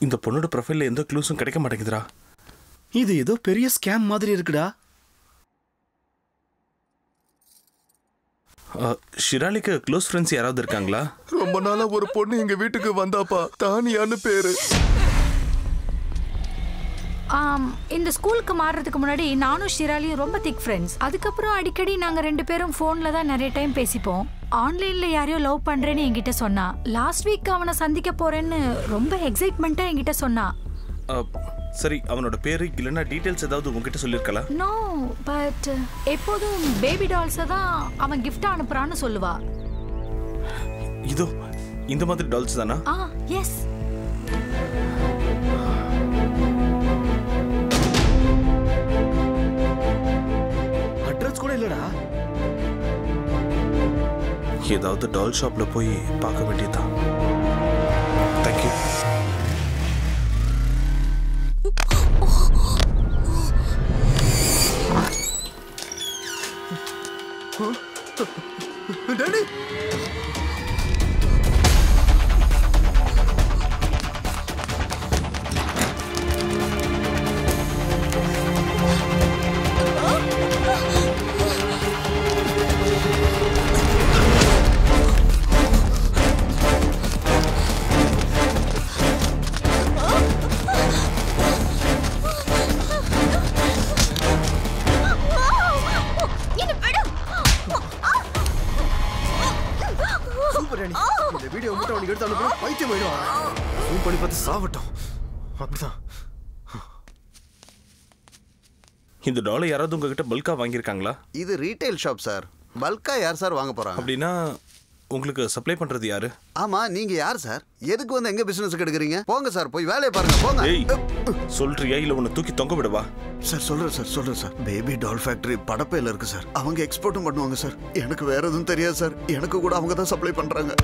இந்த பொண்ணோட ப்ரொஃபைல்ல எந்த க்ளூஸும் கிடைக்க மாட்டேங்குதுடா. இது ஏதோ பெரிய ஸ்கேம் மாதிரி இருக்குடா. அஹ், ஷிராலிக்கு க்ளோஸ் ஃப்ரெண்ட்ஸ் யாராவது இருக்காங்களா? ரொம்ப நாளா ஒரு பொண்ணு எங்க வீட்டுக்கு வந்தாப்பா. தானியான்னு பேரு. இந்த ஸ்கூலுக்கு மாறுறதுக்கு முன்னாடி நானும் ஷிராலியும் ரொம்ப திக் ஃப்ரெண்ட்ஸ் அதுக்கப்புறம் அடிக்கடி நாங்க ரெண்டு பேரும் ஃபோன்ல தான் நிறைய டைம் பேசிப்போம். ஆன்லைன்ல யாரையோ லவ் பண்றேன்னு என்கிட்ட சொன்னா. லாஸ்ட் வீக் அவனை சந்திக்க போறேன்னு ரொம்ப எக்ஸைட்மெண்ட்டா என்கிட்ட சொன்னா. சரி அவனோட பேரு இல்லைன்னா டீட்டெயில்ஸ் ஏதாவது உங்ககிட்ட சொல்லியிருக்கலா? நோ பட் எப்போதும் பேபி டால்ஸை தான் அவன் கிஃப்டா அனுப்புறான்னு சொல்லுவா. இதோ இந்த மாதிரி டால்ஸ் தானா? ஆ எஸ் ஏதாவது டால் ஷாப்ல போய் பார்க்க வேண்டியதுதான் தேங்க்யூ டேடி இந்த வீடியோ மட்டும் அவனுக்கு எடுத்து அனுப்புனா பைத்தியம் போயிடுவான் ஃபோன் பண்ணி பார்த்து சாவட்டும். அப்படிதான். இந்த டாலை யாராவது உங்ககிட்ட பல்கா வாங்கியிருக்காங்களா? இது ரீட்டைல் ஷாப் சார் பல்கா யார் சார் வாங்க போறாங்க? அப்படின்னா உங்களுக்கு சப்ளை பண்றது யாரு? ஆமா நீங்க யார் சார்? எதுக்கு வந்து எங்க பிசினஸ் எடுக்கிறீங்க? போங்க சார் போய் வேலையை பாருங்க போங்க. சொல்றியா? இல்ல உன்னை தூக்கி தொங்க விடவா? சார் சொல்றேன் சார் சொல்றேன் சார். பேபி டால் ஃபேக்டரி படப்பையில இருக்கு சார். அவங்க எக்ஸ்போர்ட்டும் பண்ணுவாங்க சார். எனக்கு வேற எதுவும் தெரியாது சார். எனக்கு கூட அவங்க தான் சப்ளை பண்றாங்க.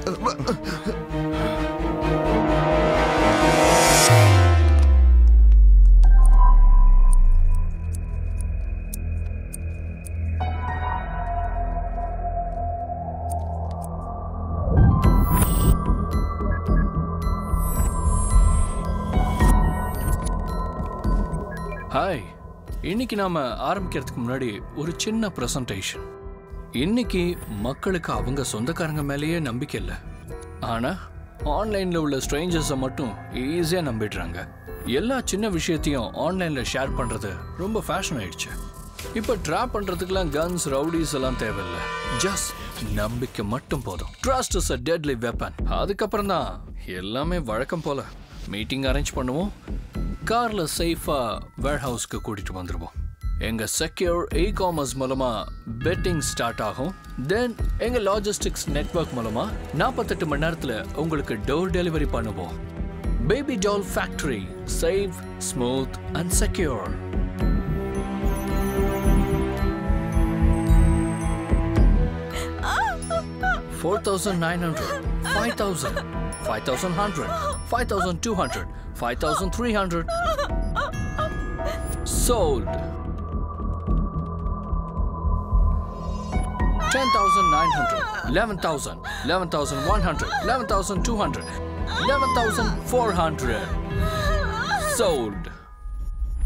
ஹாய் இன்னைக்கு நாம ஆரம்பிக்கிறதுக்கு முன்னாடி ஒரு சின்ன ப்ரெசன்டேஷன் இன்னைக்கு மக்களுக்கு அவங்க சொந்தக்காரங்க மேலேயே நம்பிக்கை இல்லை. ஆனால் ஆன்லைனில் உள்ள ஸ்ட்ரேஞ்சர்ஸை மட்டும் ஈஸியாக நம்பிடுறாங்க. எல்லா சின்ன விஷயத்தையும் ஆன்லைனில் ஷேர் பண்ணுறது ரொம்ப ஃபேஷன் ஆயிடுச்சு. இப்போ ட்ராப் பண்றதுக்குலாம் கன்ஸ் ரவுடிஸ் எல்லாம் தேவையில்லை. ஜஸ்ட் நம்பிக்கை மட்டும் போதும். Trust is a deadly weapon அதுக்கப்புறம் தான் எல்லாமே வழக்கம் போல். மீட்டிங் அரேஞ்ச் பண்ணுவோம். காரில் சேஃபாக வேர்ஹவுஸ்க்கு கூட்டிகிட்டு வந்துடுவோம் எங்கள் செக்யூர் இ காமர்ஸ் மூலமாக பெட்டிங் ஸ்டார்ட் ஆகும். தென் எங்கள் லாஜிஸ்டிக்ஸ் நெட்ஒர்க் மூலமாக நாற்பத்தெட்டு மணி நேரத்தில் உங்களுக்கு டோர் டெலிவரி பண்ணுவோம். Baby doll factory safe smooth and secure four thousand nine hundred five thousand five thousand hundred five thousand two hundred 5,300. Sold. 10,900, 11,000, 11,100, 11,200, 11,400. Sold.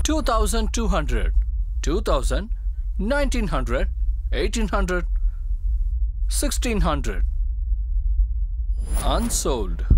2,200, 2,000, 1,900, 1,800, 1,600. Unsold.